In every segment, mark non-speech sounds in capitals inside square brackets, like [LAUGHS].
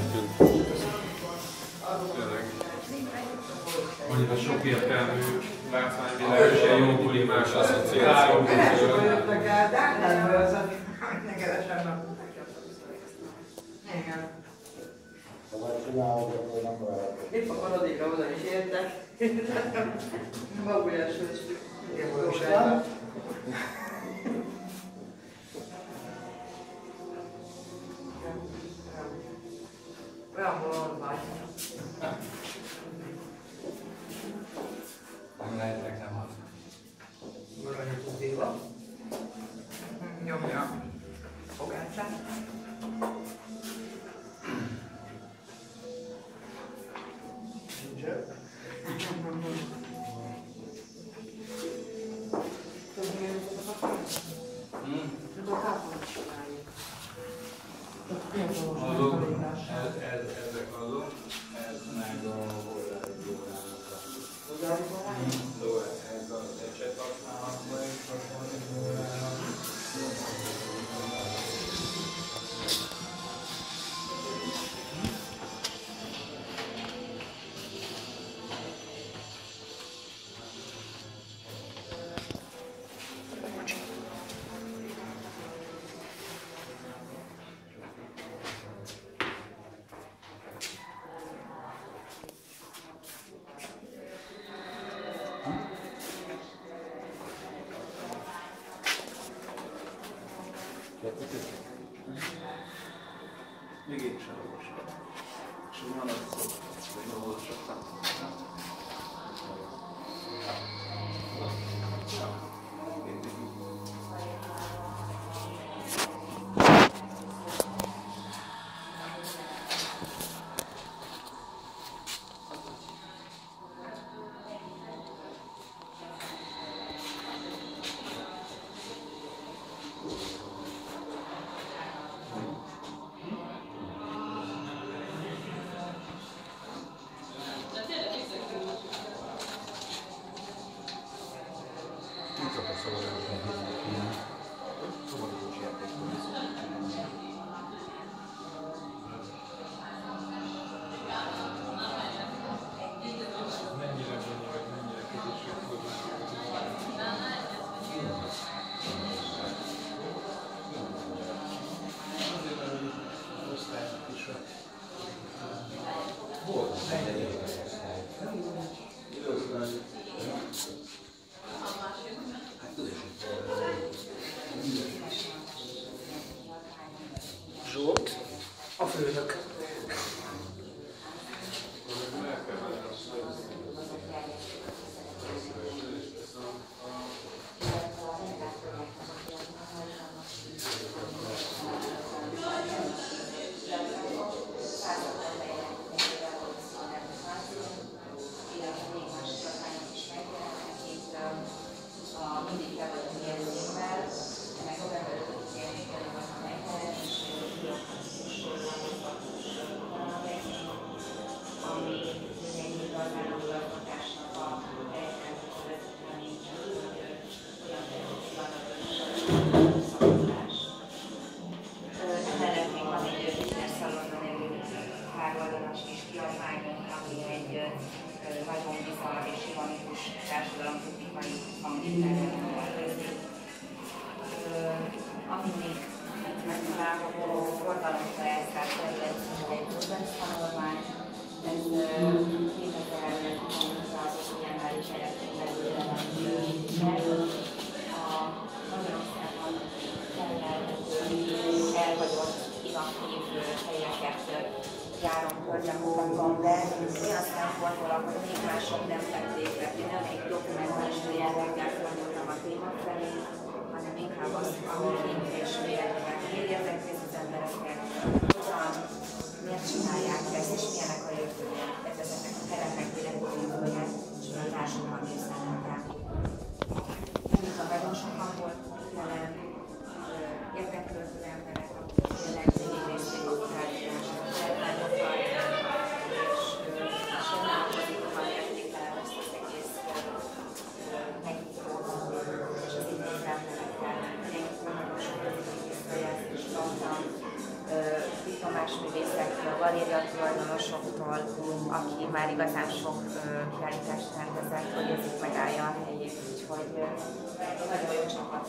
fotóid egyébként. Tényleg. Annyira sok értelmű látványvilág, és ilyen jó buli más asszociációk. Jöttek el, de nem az, ne keresem meg. Igen. Épp a maradékra oda is értek. Babulás, [LAUGHS] hogy igen, valóságban. [LAUGHS] Olyan bolond vagy. Nem ez, ez, ezek Még én sem olvasom. És van az szó, hogy nem olvasottam. A járom körgyakorlatban, de olyan szempontból, hogy még mások nem tették, tehát én nem egy dokumentális jelleggel fordultam a téma felé, hanem inkább ahol én és vélemények, miért érdekli az embereket, hogyan, miért csinálják ezt, és milyenek a jövője, ez ezeknek a világos jövője, és a társadalmi a helyét, úgyhogy nagyon jó csapat.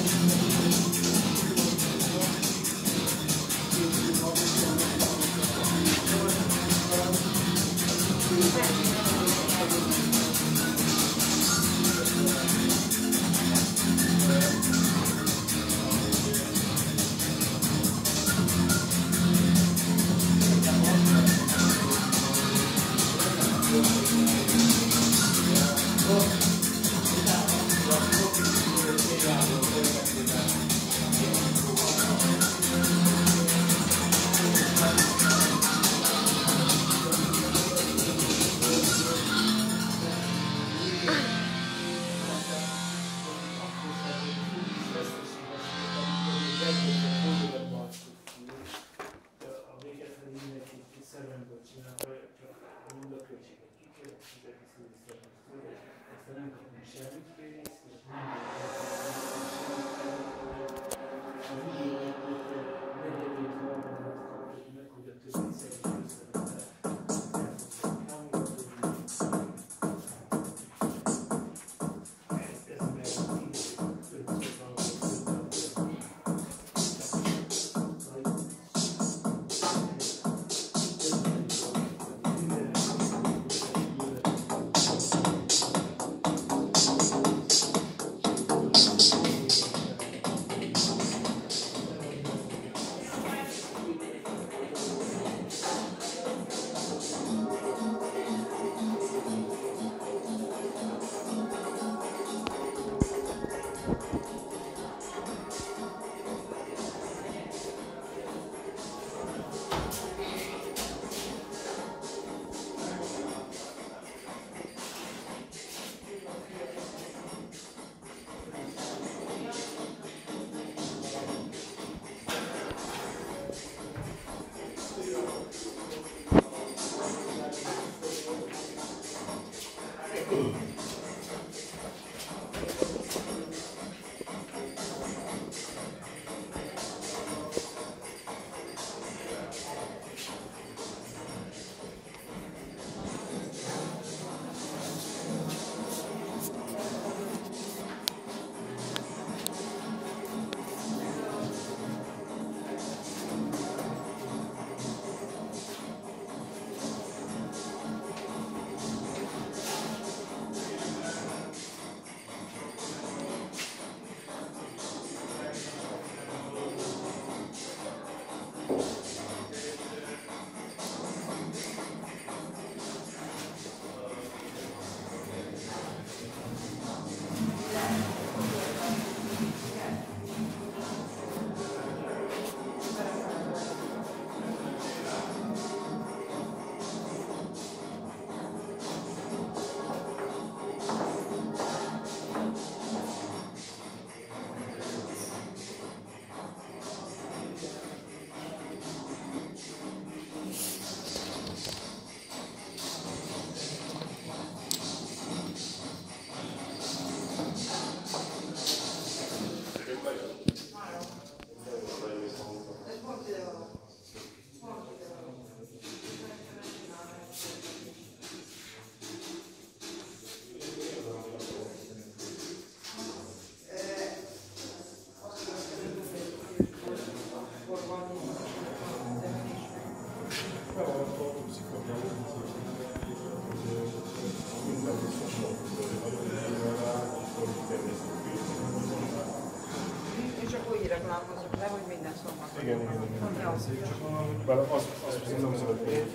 foglalkozunk le, hogy minden szombaton. Igen, igen, igen. igen. Bár azt, azt hiszem, hogy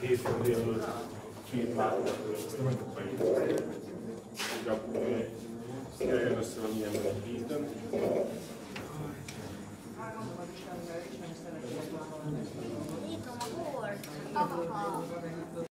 hétfőn délelőtt két látogatóra, ezt nem tudok megint. Gyakorlatilag kerüljön össze a milyen héten. Nyitom a bort. Aha.